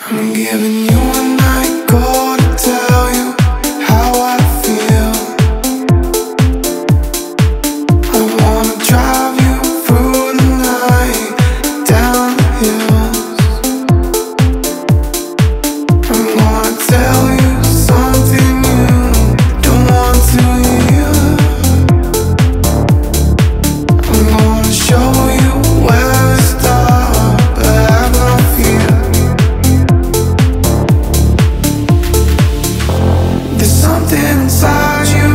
I'm giving you a night something inside you.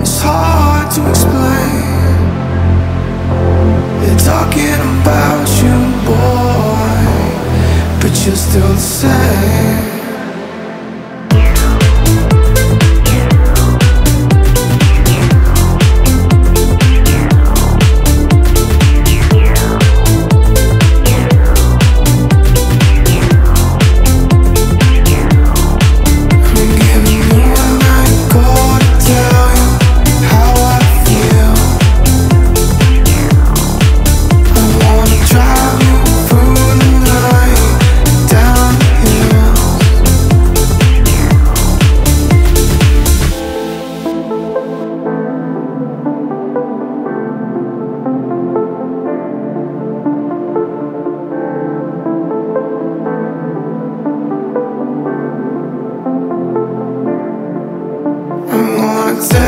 It's hard to explain. They're talking about you, boy, but you're still the same. Sunset